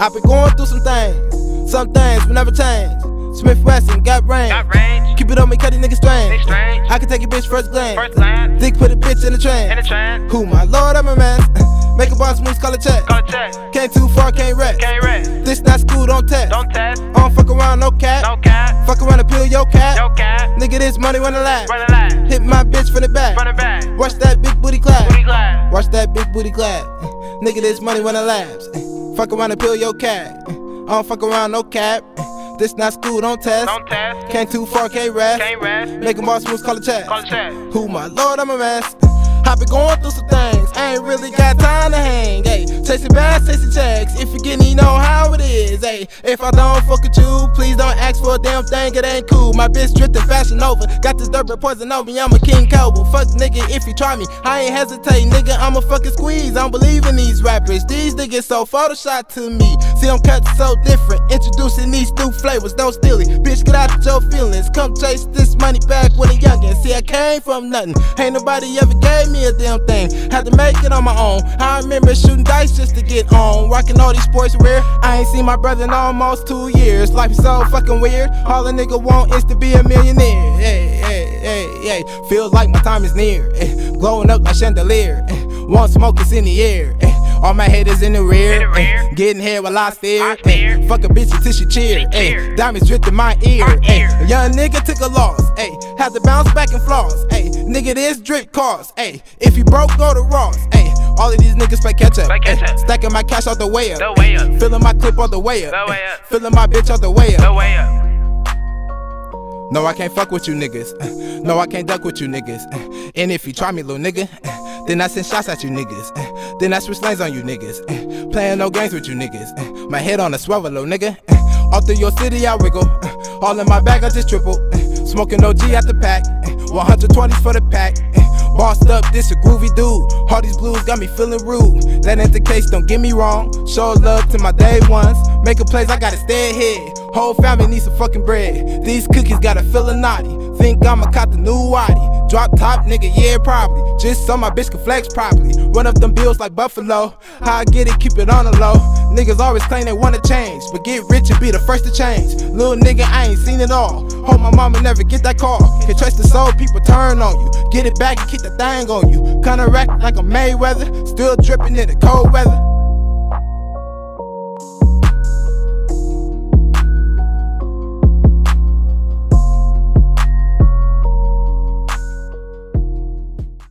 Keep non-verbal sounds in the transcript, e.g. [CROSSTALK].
I've been going through some things. Some things will never change. Smith Wesson got range. Got range. Keep it on me, cut these niggas strange. Strange. I can take a bitch first glance. First glance. Dick put a bitch in the train. In the trend. Who my lord, I'm a man. [LAUGHS] Make a boss moves, call a check. Call a check. Can't too far, can't rest. Can't rest. This not school, don't test. Don't test. I don't fuck around, no cat. No cat. Fuck around and peel your cat. No cat. Nigga, this money run a lap. Run a line. Hit my bitch from the back. Run it back. Watch that big booty clap. Booty glide. Watch that big booty clap. [LAUGHS] Nigga, this money run a laps. Fuck around and peel your cat. I don't fuck around, no cap. This not school, don't test. Don't test. Can't too far, can't rest. Can't rest. Make 'em boss moves, call a check. Call a check. Who my lord, I'm a mess. I been going through some things, I ain't really got time to hang. Hey, chasing bags, chasing checks. If you get me, know how Hey, if I don't fuck with you, please don't ask for a damn thing. It ain't cool. My bitch drifting fashion over. Got this dirt poison on me. I'm a king cobra. Fuck nigga, if you try me, I ain't hesitate, nigga. I'm a fucking squeeze. I don't believe in these rappers. These niggas so photoshopped to me. See, I'm cut so different. Introducing these new flavors. Don't steal it, bitch. Get out of your feelings. Come chase this money back when a youngin'. See, I came from nothing. Ain't nobody ever gave me a damn thing. Had to make it on my own. I remember shooting dice just to get on. Rocking all these sports wear. I ain't seen my brother in almost two years. Life is so fucking weird. All a nigga want is to be a millionaire. Hey, hey, hey, hey. Feels like my time is near. Eh, Glowing up like chandelier. Eh, Want smoke is in the air. Eh, All my haters in the rear. In the eh, rear. Eh, Getting head while I stare. Eh, Fuck a bitch until she cheer. Eh. Diamonds dripped in my ear. My Eh, ear. a young nigga took a loss. Ayy, had to bounce back and floss. Ayy, nigga, this drip cost. Ayy, if you broke, go to Ross. Ayy, all of these niggas play catch up. Play catch up. stacking my cash all the way up. The way up. Filling my clip all the way up. The way up. filling my bitch all the way up. No way up. No, I can't fuck with you niggas. No, I can't duck with you niggas. And if you try me, little nigga, then I send shots at you niggas. Then I switch lanes on you niggas. Uh, Playing no games with you niggas. Uh, My head on a swivel, little nigga. All through your city, I wiggle. All in my bag, I just triple. Smoking OG at the pack. Uh, 120s for the pack. Bossed up, this a groovy dude. All these blues got me feeling rude. That ain't the case, don't get me wrong. Show love to my day ones. Make a place, I gotta stay ahead. Whole family needs some fucking bread. These cookies gotta feel a naughty. Think I'ma cop the new Waddy. Drop top, nigga, yeah, probably. Just so my bitch can flex properly. Run up them bills like Buffalo. How I get it, keep it on the low. Niggas always claim they wanna change, but get rich and be the first to change. Little nigga, I ain't seen it all. Hope my mama never get that call. Can trust the soul, people turn on you. Get it back and keep the thing on you. Kinda rack like a Mayweather, still dripping in the cold weather.